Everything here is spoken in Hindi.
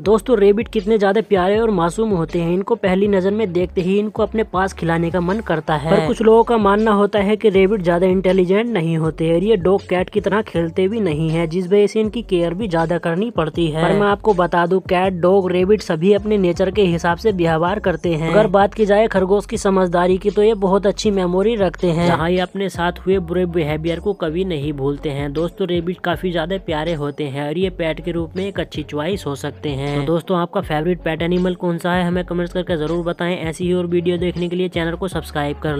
दोस्तों, रेबिट कितने ज़्यादा प्यारे और मासूम होते हैं। इनको पहली नज़र में देखते ही इनको अपने पास खिलाने का मन करता है। पर कुछ लोगों का मानना होता है कि रेबिट ज़्यादा इंटेलिजेंट नहीं होते और ये डॉग कैट की तरह खेलते भी नहीं है, जिस वजह से इनकी केयर भी ज़्यादा करनी पड़ती है। पर मैं आपको बता दूँ, कैट, डॉग, रेबिट सभी अपने नेचर के हिसाब से व्यवहार करते हैं। अगर बात की जाए खरगोश की समझदारी की तो ये बहुत अच्छी मेमोरी रखते हैं। जहाँ ये अपने साथ हुए बुरे बिहेवियर को कभी नहीं भूलते हैं। दोस्तों, रेबिट काफ़ी ज़्यादा प्यारे होते हैं और ये पेट के रूप में एक अच्छी च्वाइस हो सकते हैं। हैं। तो दोस्तों आपका फेवरेट पेट एनिमल कौन सा है? हमें कमेंट्स करके ज़रूर बताएँ। ऐसी ही और वीडियो देखने के लिए चैनल को सब्सक्राइब कर